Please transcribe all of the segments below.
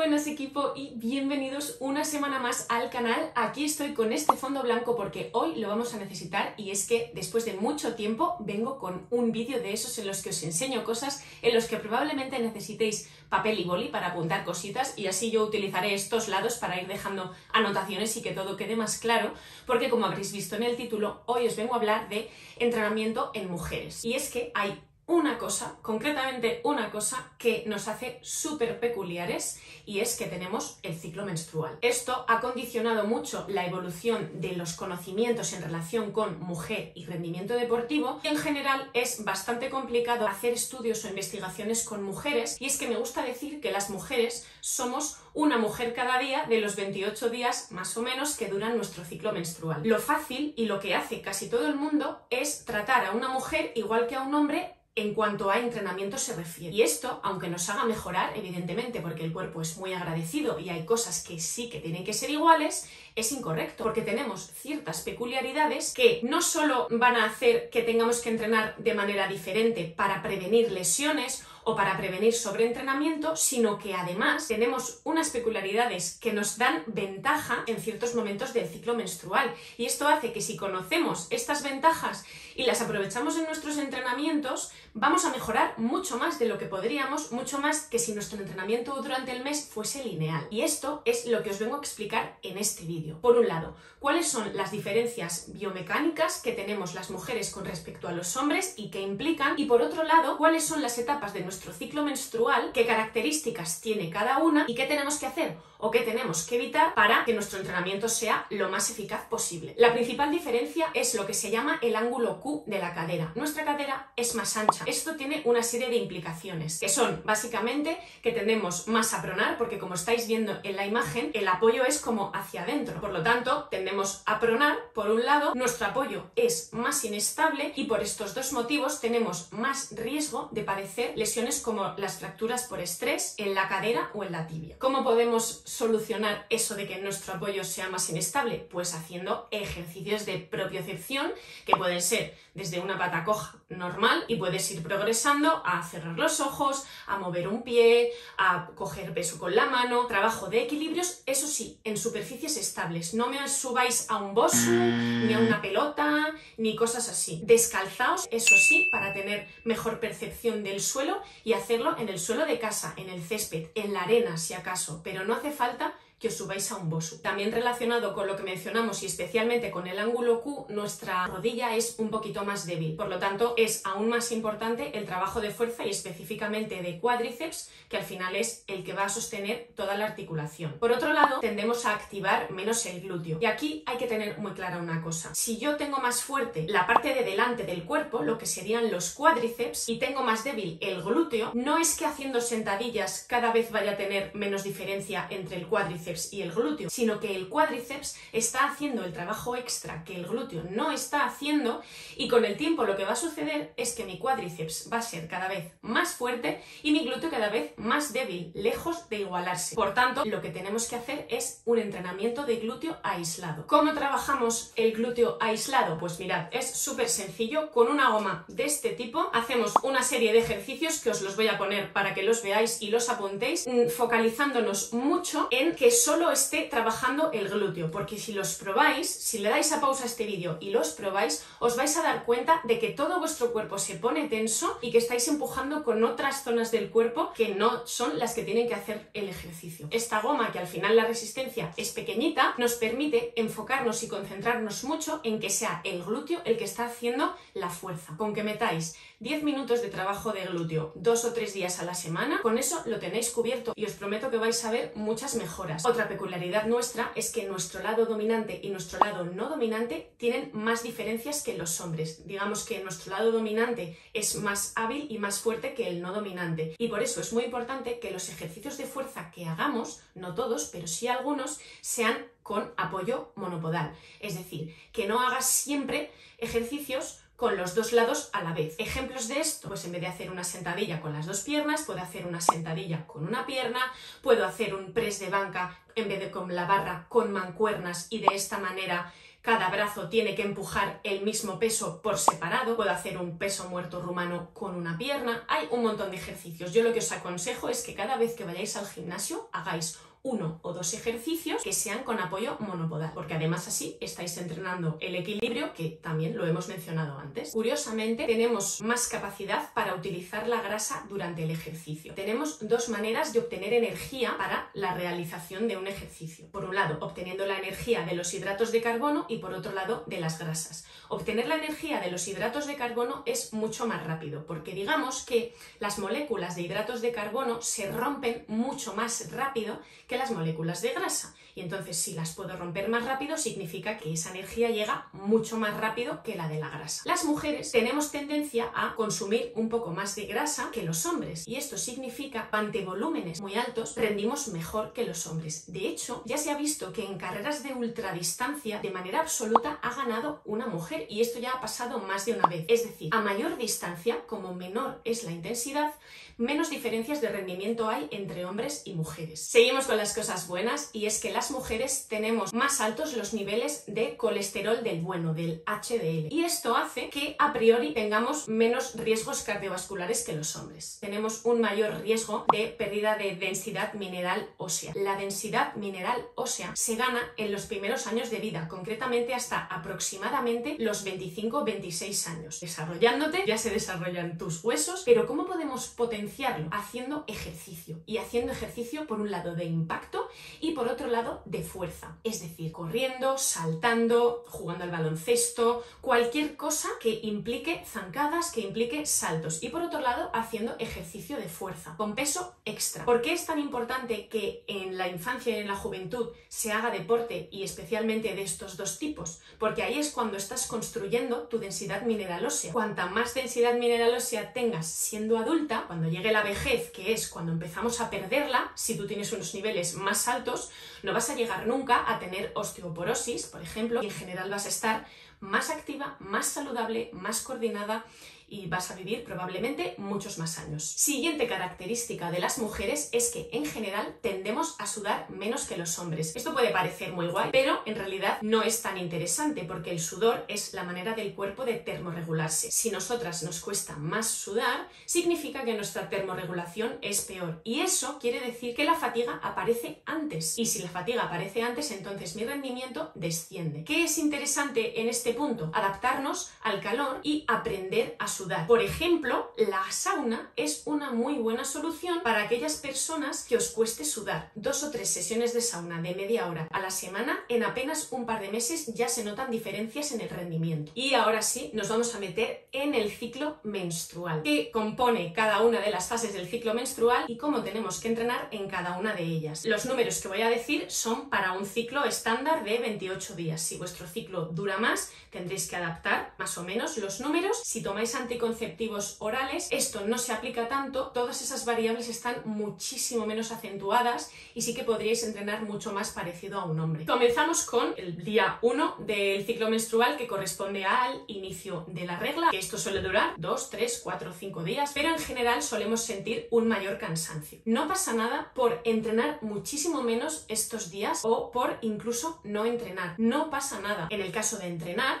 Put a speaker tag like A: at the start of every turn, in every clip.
A: buenas equipo y bienvenidos una semana más al canal. Aquí estoy con este fondo blanco porque hoy lo vamos a necesitar y es que después de mucho tiempo vengo con un vídeo de esos en los que os enseño cosas en los que probablemente necesitéis papel y boli para apuntar cositas y así yo utilizaré estos lados para ir dejando anotaciones y que todo quede más claro porque como habréis visto en el título hoy os vengo a hablar de entrenamiento en mujeres y es que hay una cosa, concretamente una cosa que nos hace súper peculiares y es que tenemos el ciclo menstrual. Esto ha condicionado mucho la evolución de los conocimientos en relación con mujer y rendimiento deportivo y en general es bastante complicado hacer estudios o investigaciones con mujeres y es que me gusta decir que las mujeres somos una mujer cada día de los 28 días más o menos que duran nuestro ciclo menstrual. Lo fácil y lo que hace casi todo el mundo es tratar a una mujer igual que a un hombre en cuanto a entrenamiento se refiere. Y esto, aunque nos haga mejorar, evidentemente, porque el cuerpo es muy agradecido y hay cosas que sí que tienen que ser iguales, es incorrecto, porque tenemos ciertas peculiaridades que no solo van a hacer que tengamos que entrenar de manera diferente para prevenir lesiones o para prevenir sobreentrenamiento, sino que además tenemos unas peculiaridades que nos dan ventaja en ciertos momentos del ciclo menstrual. Y esto hace que si conocemos estas ventajas y las aprovechamos en nuestros entrenamientos, vamos a mejorar mucho más de lo que podríamos, mucho más que si nuestro entrenamiento durante el mes fuese lineal. Y esto es lo que os vengo a explicar en este vídeo. Por un lado, cuáles son las diferencias biomecánicas que tenemos las mujeres con respecto a los hombres y que implican, y por otro lado, cuáles son las etapas de nuestro ciclo menstrual, qué características tiene cada una y qué tenemos que hacer o qué tenemos que evitar para que nuestro entrenamiento sea lo más eficaz posible. La principal diferencia es lo que se llama el ángulo Q de la cadera. Nuestra cadera es más ancha. Esto tiene una serie de implicaciones, que son básicamente que tendemos más a pronar, porque como estáis viendo en la imagen, el apoyo es como hacia adentro. Por lo tanto, tendemos a pronar, por un lado, nuestro apoyo es más inestable y por estos dos motivos tenemos más riesgo de padecer lesiones como las fracturas por estrés en la cadera o en la tibia. ¿Cómo podemos solucionar eso de que nuestro apoyo sea más inestable? Pues haciendo ejercicios de propiocepción que pueden ser desde una pata coja normal y puedes ir progresando a cerrar los ojos, a mover un pie, a coger peso con la mano, trabajo de equilibrios, eso sí, en superficies estables. No me subáis a un bosu, ni a una pelota, ni cosas así. Descalzaos, eso sí, para tener mejor percepción del suelo y hacerlo en el suelo de casa, en el césped, en la arena si acaso, pero no hace falta que os subáis a un bosu. También relacionado con lo que mencionamos y especialmente con el ángulo Q, nuestra rodilla es un poquito más débil. Por lo tanto, es aún más importante el trabajo de fuerza y específicamente de cuádriceps, que al final es el que va a sostener toda la articulación. Por otro lado, tendemos a activar menos el glúteo. Y aquí hay que tener muy clara una cosa. Si yo tengo más fuerte la parte de delante del cuerpo, lo que serían los cuádriceps, y tengo más débil el glúteo, no es que haciendo sentadillas cada vez vaya a tener menos diferencia entre el cuádriceps y el glúteo, sino que el cuádriceps está haciendo el trabajo extra que el glúteo no está haciendo y con el tiempo lo que va a suceder es que mi cuádriceps va a ser cada vez más fuerte y mi glúteo cada vez más débil, lejos de igualarse. Por tanto, lo que tenemos que hacer es un entrenamiento de glúteo aislado. ¿Cómo trabajamos el glúteo aislado? Pues mirad, es súper sencillo. Con una goma de este tipo hacemos una serie de ejercicios que os los voy a poner para que los veáis y los apuntéis, mm, focalizándonos mucho en que solo esté trabajando el glúteo, porque si los probáis, si le dais a pausa a este vídeo y los probáis, os vais a dar cuenta de que todo vuestro cuerpo se pone tenso y que estáis empujando con otras zonas del cuerpo que no son las que tienen que hacer el ejercicio. Esta goma, que al final la resistencia es pequeñita, nos permite enfocarnos y concentrarnos mucho en que sea el glúteo el que está haciendo la fuerza. Con que metáis 10 minutos de trabajo de glúteo dos o tres días a la semana, con eso lo tenéis cubierto y os prometo que vais a ver muchas mejoras. Otra peculiaridad nuestra es que nuestro lado dominante y nuestro lado no dominante tienen más diferencias que los hombres. Digamos que nuestro lado dominante es más hábil y más fuerte que el no dominante. Y por eso es muy importante que los ejercicios de fuerza que hagamos, no todos, pero sí algunos, sean con apoyo monopodal. Es decir, que no hagas siempre ejercicios con los dos lados a la vez. Ejemplos de esto, pues en vez de hacer una sentadilla con las dos piernas, puedo hacer una sentadilla con una pierna, puedo hacer un press de banca en vez de con la barra con mancuernas y de esta manera cada brazo tiene que empujar el mismo peso por separado, puedo hacer un peso muerto rumano con una pierna, hay un montón de ejercicios. Yo lo que os aconsejo es que cada vez que vayáis al gimnasio hagáis uno o dos ejercicios que sean con apoyo monopodal, porque además así estáis entrenando el equilibrio que también lo hemos mencionado antes. Curiosamente, tenemos más capacidad para utilizar la grasa durante el ejercicio. Tenemos dos maneras de obtener energía para la realización de un ejercicio. Por un lado, obteniendo la energía de los hidratos de carbono y por otro lado, de las grasas. Obtener la energía de los hidratos de carbono es mucho más rápido, porque digamos que las moléculas de hidratos de carbono se rompen mucho más rápido que las moléculas de grasa. Y entonces si las puedo romper más rápido significa que esa energía llega mucho más rápido que la de la grasa. Las mujeres tenemos tendencia a consumir un poco más de grasa que los hombres y esto significa que ante volúmenes muy altos rendimos mejor que los hombres. De hecho, ya se ha visto que en carreras de ultradistancia de manera absoluta ha ganado una mujer y esto ya ha pasado más de una vez. Es decir, a mayor distancia, como menor es la intensidad, menos diferencias de rendimiento hay entre hombres y mujeres. Seguimos con las cosas buenas y es que las mujeres tenemos más altos los niveles de colesterol del bueno, del HDL. Y esto hace que a priori tengamos menos riesgos cardiovasculares que los hombres. Tenemos un mayor riesgo de pérdida de densidad mineral ósea. La densidad mineral ósea se gana en los primeros años de vida, concretamente hasta aproximadamente los 25-26 años. Desarrollándote ya se desarrollan tus huesos, pero ¿cómo podemos potenciar haciendo ejercicio. Y haciendo ejercicio por un lado de impacto y por otro lado de fuerza. Es decir, corriendo, saltando, jugando al baloncesto, cualquier cosa que implique zancadas, que implique saltos. Y por otro lado, haciendo ejercicio de fuerza, con peso extra. ¿Por qué es tan importante que en la infancia y en la juventud se haga deporte y especialmente de estos dos tipos? Porque ahí es cuando estás construyendo tu densidad mineral ósea. Cuanta más densidad mineral ósea tengas siendo adulta, cuando llegue la vejez, que es cuando empezamos a perderla, si tú tienes unos niveles más altos, no vas a llegar nunca a tener osteoporosis, por ejemplo, y en general vas a estar más activa, más saludable, más coordinada y vas a vivir probablemente muchos más años. Siguiente característica de las mujeres es que en general tendemos a sudar menos que los hombres. Esto puede parecer muy guay, pero en realidad no es tan interesante porque el sudor es la manera del cuerpo de termorregularse. Si nosotras nos cuesta más sudar, significa que nuestra termorregulación es peor y eso quiere decir que la fatiga aparece antes. Y si la fatiga aparece antes, entonces mi rendimiento desciende. ¿Qué es interesante en este punto? Adaptarnos al calor y aprender a sudar por ejemplo, la sauna es una muy buena solución para aquellas personas que os cueste sudar. Dos o tres sesiones de sauna de media hora a la semana, en apenas un par de meses ya se notan diferencias en el rendimiento. Y ahora sí, nos vamos a meter en el ciclo menstrual, que compone cada una de las fases del ciclo menstrual y cómo tenemos que entrenar en cada una de ellas. Los números que voy a decir son para un ciclo estándar de 28 días. Si vuestro ciclo dura más, tendréis que adaptar más o menos los números. Si tomáis anticonceptivos orales, esto no se aplica tanto, todas esas variables están muchísimo menos acentuadas y sí que podríais entrenar mucho más parecido a un hombre. Comenzamos con el día 1 del ciclo menstrual que corresponde al inicio de la regla, esto suele durar 2, 3, 4, 5 días, pero en general solemos sentir un mayor cansancio. No pasa nada por entrenar muchísimo menos estos días o por incluso no entrenar. No pasa nada. En el caso de entrenar,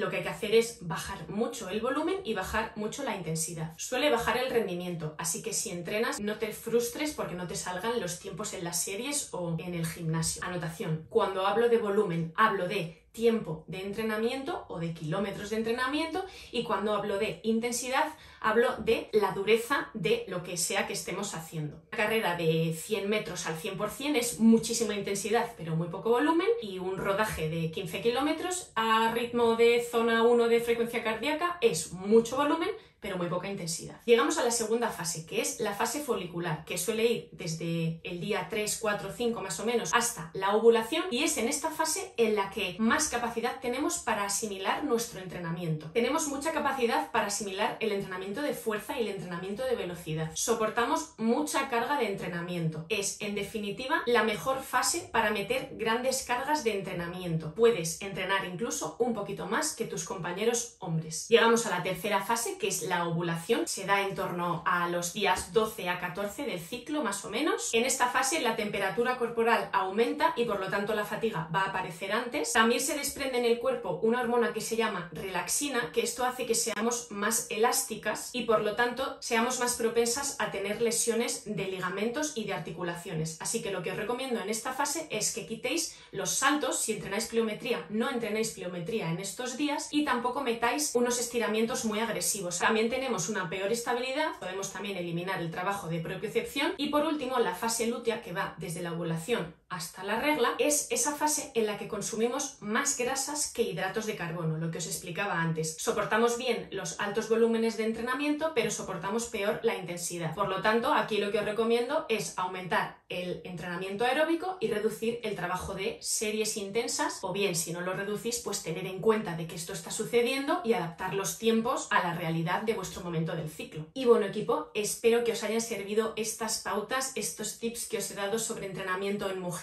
A: lo que hay que hacer es bajar mucho el volumen y bajar mucho la intensidad. Suele bajar el rendimiento, así que si entrenas no te frustres porque no te salgan los tiempos en las series o en el gimnasio. Anotación, cuando hablo de volumen, hablo de tiempo de entrenamiento o de kilómetros de entrenamiento y cuando hablo de intensidad hablo de la dureza de lo que sea que estemos haciendo. Una carrera de 100 metros al 100% es muchísima intensidad pero muy poco volumen y un rodaje de 15 kilómetros a ritmo de zona 1 de frecuencia cardíaca es mucho volumen pero muy poca intensidad. Llegamos a la segunda fase, que es la fase folicular, que suele ir desde el día 3, 4, 5 más o menos hasta la ovulación y es en esta fase en la que más capacidad tenemos para asimilar nuestro entrenamiento. Tenemos mucha capacidad para asimilar el entrenamiento de fuerza y el entrenamiento de velocidad. Soportamos mucha carga de entrenamiento. Es, en definitiva, la mejor fase para meter grandes cargas de entrenamiento. Puedes entrenar incluso un poquito más que tus compañeros hombres. Llegamos a la tercera fase, que es la ovulación, se da en torno a los días 12 a 14 del ciclo más o menos. En esta fase la temperatura corporal aumenta y por lo tanto la fatiga va a aparecer antes. También se desprende en el cuerpo una hormona que se llama relaxina, que esto hace que seamos más elásticas y por lo tanto seamos más propensas a tener lesiones de ligamentos y de articulaciones. Así que lo que os recomiendo en esta fase es que quitéis los saltos, si entrenáis pliometría, no entrenéis pliometría en estos días y tampoco metáis unos estiramientos muy agresivos. Tenemos una peor estabilidad, podemos también eliminar el trabajo de propiocepción y por último la fase lútea que va desde la ovulación hasta la regla es esa fase en la que consumimos más grasas que hidratos de carbono, lo que os explicaba antes. Soportamos bien los altos volúmenes de entrenamiento, pero soportamos peor la intensidad. Por lo tanto, aquí lo que os recomiendo es aumentar el entrenamiento aeróbico y reducir el trabajo de series intensas, o bien si no lo reducís, pues tener en cuenta de que esto está sucediendo y adaptar los tiempos a la realidad de vuestro momento del ciclo. Y bueno equipo, espero que os hayan servido estas pautas, estos tips que os he dado sobre entrenamiento en mujeres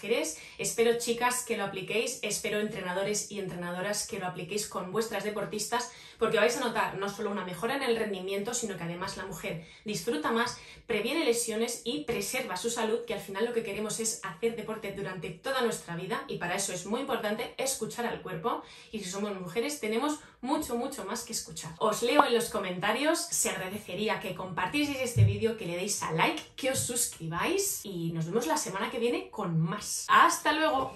A: Espero, chicas, que lo apliquéis, espero entrenadores y entrenadoras que lo apliquéis con vuestras deportistas, porque vais a notar no solo una mejora en el rendimiento, sino que además la mujer disfruta más, previene lesiones y preserva su salud, que al final lo que queremos es hacer deporte durante toda nuestra vida. Y para eso es muy importante escuchar al cuerpo. Y si somos mujeres tenemos mucho, mucho más que escuchar. Os leo en los comentarios, se agradecería que compartieseis este vídeo, que le deis a like, que os suscribáis. Y nos vemos la semana que viene con ¡Hasta luego!